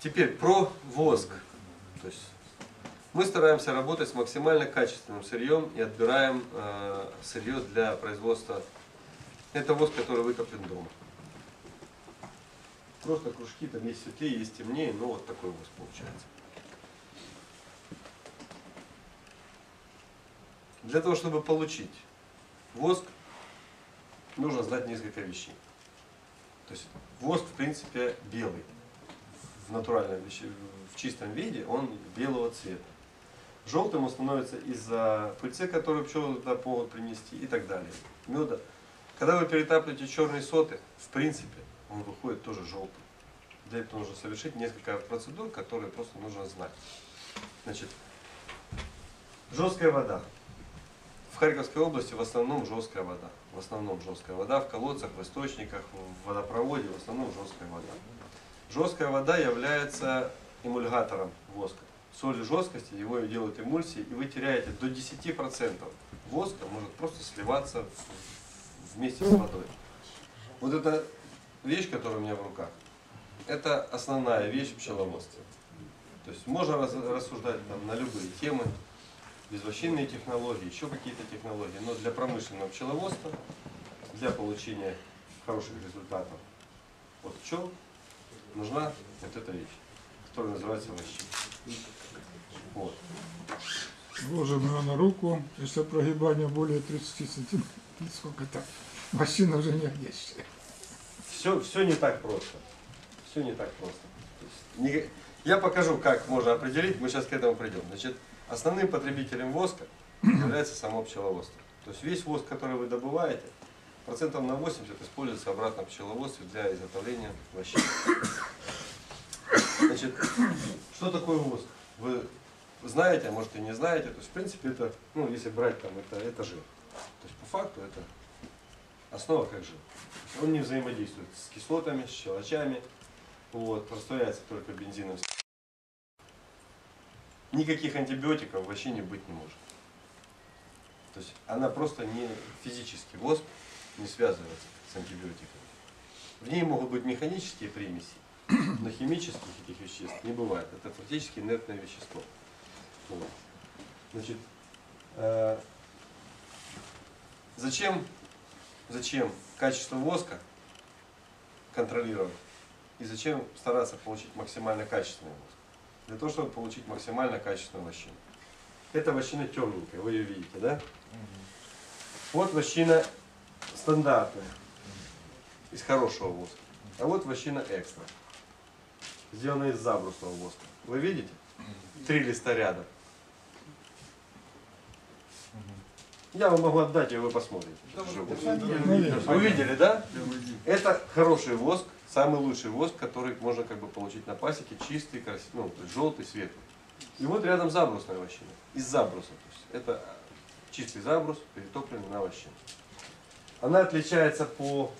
Теперь про воск. То есть мы стараемся работать с максимально качественным сырьем и отбираем э, сырье для производства. Это воск, который вытоплен дома. Просто кружки, там есть светлее, есть темнее, но вот такой воск получается. Для того, чтобы получить воск, нужно знать несколько вещей. То есть воск, в принципе, белый. В натуральном, в чистом виде он белого цвета. Желтым он становится из-за пыльцы, которую пчелы туда могут принести и так далее. Меда. Когда вы перетапливаете черные соты, в принципе, он выходит тоже желтым. Для этого нужно совершить несколько процедур, которые просто нужно знать. Значит, жесткая вода. В Харьковской области в основном жесткая вода. В основном жесткая вода в колодцах, в источниках, в водопроводе, в основном жесткая вода. Жесткая вода является эмульгатором воска. Соли жесткости, его делают эмульсией, и вы теряете до 10% воска, может просто сливаться вместе с водой. Вот эта вещь, которая у меня в руках, это основная вещь в пчеловодстве. То есть можно рассуждать там на любые темы, безвощинные технологии, еще какие-то технологии, но для промышленного пчеловодства, для получения хороших результатов от пчел, нужна вот эта вещь, которая называется вощина. Вот. Его на руку, если прогибание более 30 сантиметров, сколько там, машина уже не есть. Все, все не так просто. Все не так просто. Я покажу, как можно определить, мы сейчас к этому придем. Значит, основным потребителем воска является само пчеловодство. То есть весь воск, который вы добываете, процентов на 80 используется обратно в пчеловодстве для изготовления вощины. Значит, что такое воск? Вы знаете, а может и не знаете. То есть, в принципе, это, ну, если брать там, это, это жир. То есть, по факту, это основа как жир. Он не взаимодействует с кислотами, с щелочами. Вот, растворяется только бензином. Никаких антибиотиков вообще не быть не может. То есть она просто не физически, воск не связывается с антибиотиками. В ней могут быть механические примеси, но химических этих веществ не бывает. Это фактически инертное вещество. Вот. Значит, э, зачем, зачем качество воска контролировать и зачем стараться получить максимально качественный воск? Для того, чтобы получить максимально качественную вощину. Эта вощина темненькая, вы ее видите, да? Вот вощина стандартная, из хорошего воска. А вот вощина экстра, сделана из забрусного воска. Вы видите? Три листа рядом. Я вам могу отдать, и вы посмотрите. Вы видели, да? Это хороший воск, самый лучший воск, который можно как бы получить на пасеке, чистый, красивый, ну, то есть желтый, светлый. И вот рядом забрусная вощина, из забруса. То есть это чистый забрус, перетопленный на вощину. Она отличается по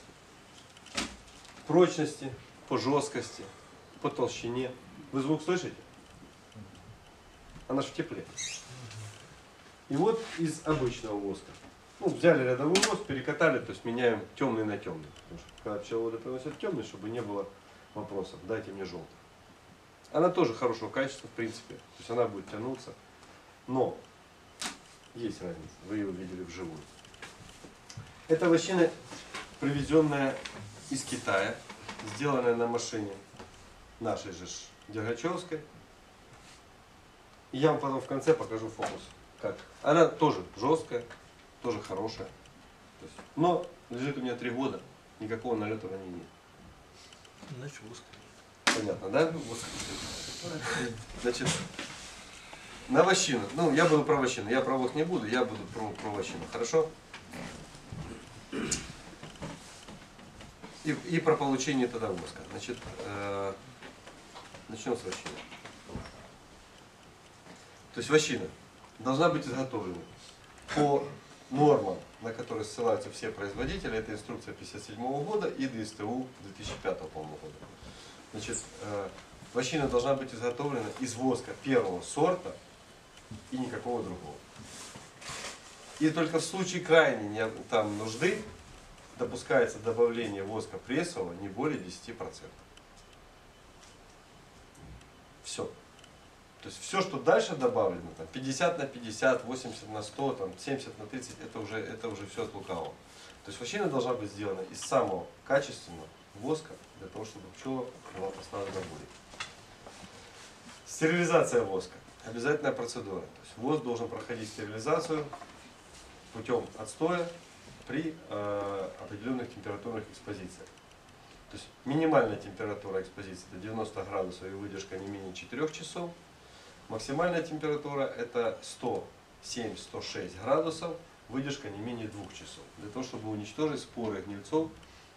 прочности, по жесткости, по толщине. Вы звук слышите? Она же в тепле. И вот из обычного воска. Ну, взяли рядовой воск, перекатали, то есть меняем темный на темный. Потому что когда пчеловоды приносят темный, чтобы не было вопросов, дайте мне желтый. Она тоже хорошего качества, в принципе. То есть она будет тянуться. Но есть разница. Вы ее увидели вживую. Это вощина, привезенная из Китая, сделанная на машине нашей же Дергачевской. Я вам потом в конце покажу фокус. Как. Она тоже жесткая, тоже хорошая. То есть, но лежит у меня три года, никакого налета на ней нет. Значит, воск. Понятно, да? Значит, на вощину. Ну, я буду про вощину. Я про не буду, я буду про, про вощину. Хорошо? И, и про получение тогда воска. Значит, э, начнем с вощины. То есть вощина должна быть изготовлена по нормам, на которые ссылаются все производители. Это инструкция 57 года и ДСТУ 2005 по-моему, года. Значит, э, вощина должна быть изготовлена из воска первого сорта и никакого другого. И только в случае крайней не- там, нужды допускается добавление воска прессового не более 10%. Все. То есть все, что дальше добавлено, там 50 на 50, 80 на 100, там 70 на 30, это уже, это уже все от лукавого. То есть вощина должна быть сделана из самого качественного воска, для того, чтобы пчела была поставлена на улей. Стерилизация воска. Обязательная процедура. То есть воск должен проходить стерилизацию путем отстоя при э, определенных температурных экспозициях. То есть минимальная температура экспозиции это 90 градусов и выдержка не менее 4 часов. Максимальная температура это 107-106 градусов, выдержка не менее 2 часов. Для того, чтобы уничтожить споры гнильцов,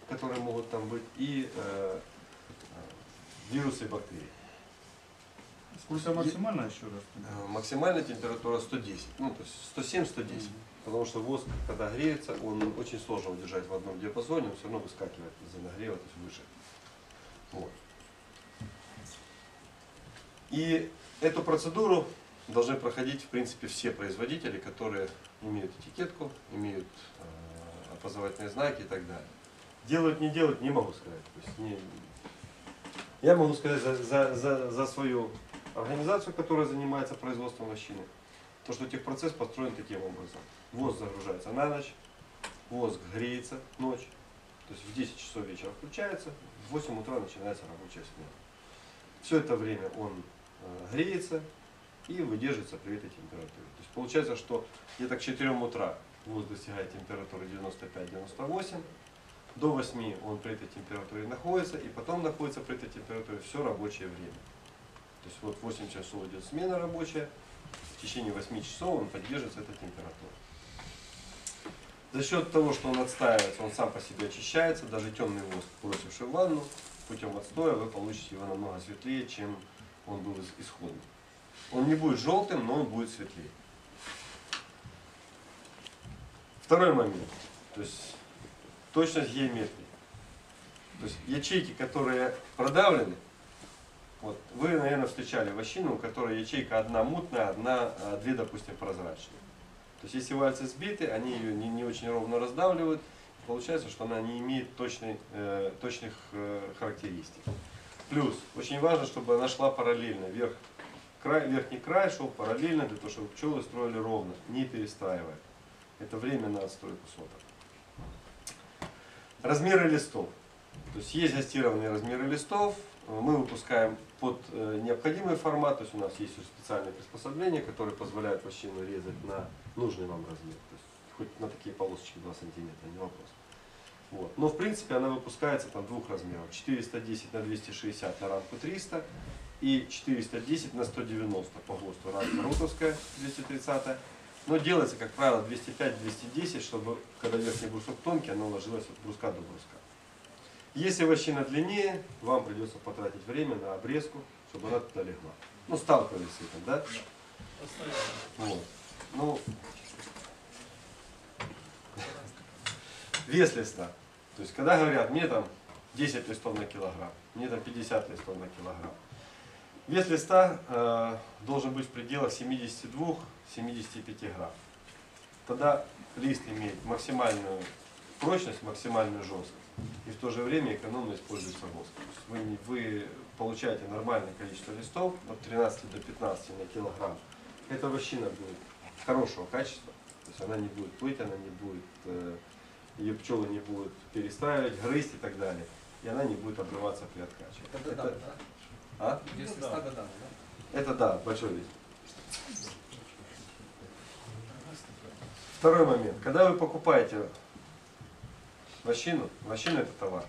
которые могут там быть, и э, э, вирусы и бактерии. Экскурсия максимальная еще раз? Э, Максимальная температура 110, ну то есть 107-110. Потому что воск, когда греется, он очень сложно удержать в одном диапазоне, он все равно выскакивает из-за нагрева, то есть выше. Вот. И эту процедуру должны проходить, в принципе, все производители, которые имеют этикетку, имеют э, опознавательные знаки и так далее. Делают, не делают, не могу сказать. То есть не- Я могу сказать за, за, за, за свою организацию, которая занимается производством вощины, то, что техпроцесс построен таким образом. Воск загружается на ночь, воск греется ночь, то есть в 10 часов вечера включается, в 8 утра начинается рабочая смена. Все это время он греется и выдерживается при этой температуре. То есть получается, что где-то к 4 утра воск достигает температуры 95-98, до 8 он при этой температуре находится, и потом находится при этой температуре все рабочее время. То есть вот 8 часов идет смена рабочая, в течение 8 часов он поддерживается этой температурой. За счет того, что он отстаивается, он сам по себе очищается, даже темный воск, бросивший в ванну, путем отстоя вы получите его намного светлее, чем он был исходно. Он не будет желтым, но он будет светлее. Второй момент, то есть точность геометрии. То есть ячейки, которые продавлены, вот, вы, наверное, встречали вощину, у которой ячейка одна мутная, одна, а две, допустим, прозрачные. То есть если вальцы сбиты, они ее не, не очень ровно раздавливают, получается, что она не имеет точной, э, точных э, характеристик. Плюс, очень важно, чтобы она шла параллельно. Верх, край, верхний край шел параллельно, для того, чтобы пчелы строили ровно, не перестраивая. Это время на отстройку соток. Размеры листов. То есть есть гастированные размеры листов, мы выпускаем под э, необходимый формат, то есть у нас есть специальные приспособления, которые позволяют вощину резать на нужный вам размер. То есть хоть на такие полосочки 2 сантиметра, не вопрос. Вот. Но в принципе она выпускается там двух размеров. 410 на 260 на рамку 300 и 410 на 190 по ГОСТу рамка рутовская 230. Но делается, как правило, 205-210, чтобы, когда верхний брусок тонкий, она ложилась от бруска до бруска. Если вощина длиннее, вам придется потратить время на обрезку, чтобы она туда легла. Ну, сталкивались с этим, да? Вот. Ну, вес листа. То есть, когда говорят, мне там 10 листов на килограмм, мне там 50 листов на килограмм. Вес листа э, должен быть в пределах 72-75 грамм. Тогда лист имеет максимальную прочность, максимальную жесткость. И в то же время экономно используется воск. Вы, вы получаете нормальное количество листов, от 13 до 15 на килограмм. Эта вощина будет хорошего качества. То есть она не будет плыть, она не будет, э, ее пчелы не будут перестраивать, грызть и так далее. И она не будет обрываться при откаче. Это да, Это- да? а? Если да. стадо да, да? Это да, большой риск. Второй момент. Когда вы покупаете вощину, вощина это товар.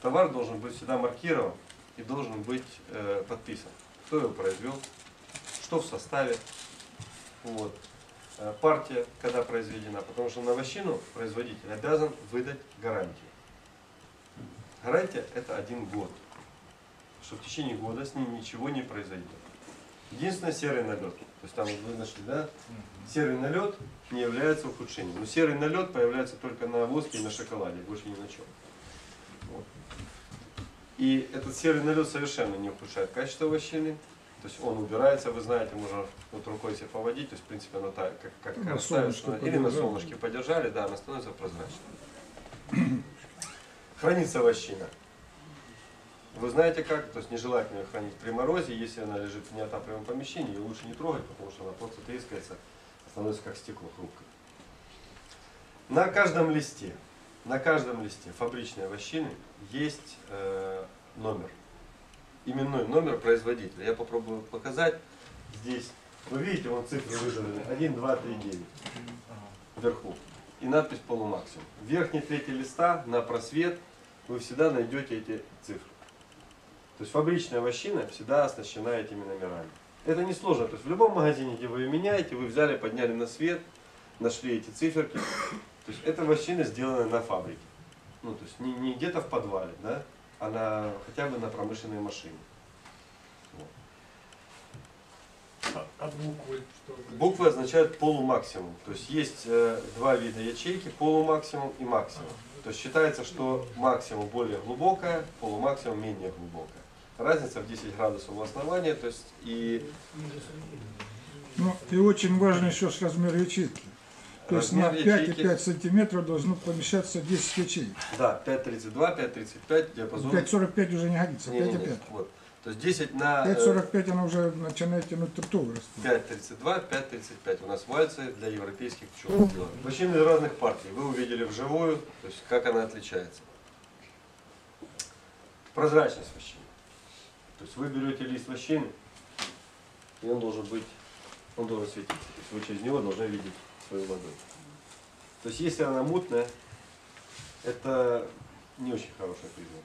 Товар должен быть всегда маркирован и должен быть э, подписан. Кто его произвел, что в составе, вот, партия, когда произведена. Потому что на вощину производитель обязан выдать гарантию. Гарантия это один год. Что в течение года с ним ничего не произойдет. Единственное серый налет. То есть там вы нашли, да? Серый налет не является ухудшением. Но серый налет появляется только на воске и на шоколаде, больше ни на чем. Вот. И этот серый налет совершенно не ухудшает качество вощины. То есть он убирается, вы знаете, можно вот рукой себе поводить, то есть в принципе оно так, как, как На солнышке или на солнышке подержали, да, она становится прозрачной. Хранится вощина. Вы знаете как? То есть нежелательно ее хранить при морозе. Если она лежит в неотапливаемом помещении, ее лучше не трогать, потому что она просто трескается, становится как стекло хрупкое. На каждом листе, на каждом листе фабричной вощины есть э, номер. Именной номер производителя. Я попробую показать. Здесь, вы видите, вон цифры выжжены. 1, 2, 3, 9 вверху. И надпись полумаксимум. В верхней трети листа на просвет вы всегда найдете эти цифры. То есть фабричная вощина всегда оснащена этими номерами. Это не сложно. То есть в любом магазине, где вы ее меняете, вы взяли, подняли на свет, нашли эти циферки. То есть эта вощина сделана на фабрике. Ну, то есть не, не где-то в подвале, да, а на, хотя бы на промышленной машине. Вот. А буквы что? Буквы означают полумаксимум. То есть есть э, два вида ячейки, полумаксимум и максимум. То есть считается, что максимум более глубокая, полумаксимум менее глубокая. Разница в 10 градусов у основания, то есть и Ну, и очень важно еще с размер ячейки. То есть на размер 5,5 ячейки, сантиметров должно помещаться 10 ячеек. да, 5,32, 5,35 диапазон. 5,45 уже не годится, Не, не, не, 5,5. вот. То есть 10 на э, 5,45 она уже начинает тянуть трутовый раствор. 5,32, 5,35. У нас вальцы для европейских пчел сделаны. Вощины разных партий. Вы увидели вживую, то есть как она отличается. Прозрачность вощины. То есть вы берете лист вощины, и он должен быть, он должен светиться. То есть вы через него должны видеть свою ладонь. То есть если она мутная, это не очень хороший признак.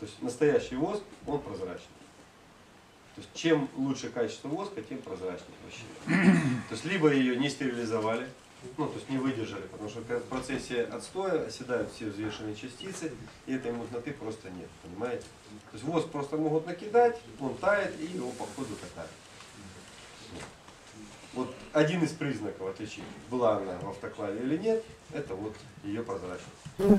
То есть настоящий воск, он прозрачный. То есть чем лучше качество воска, тем прозрачнее вощина. То есть либо ее не стерилизовали, ну то есть не выдержали, потому что в процессе отстоя оседают все взвешенные частицы, и этой мутноты просто нет, понимаете? То есть воск просто могут накидать, он тает и его по ходу катают. Вот один из признаков отличить, была она в автоклаве или нет, это вот ее прозрачность.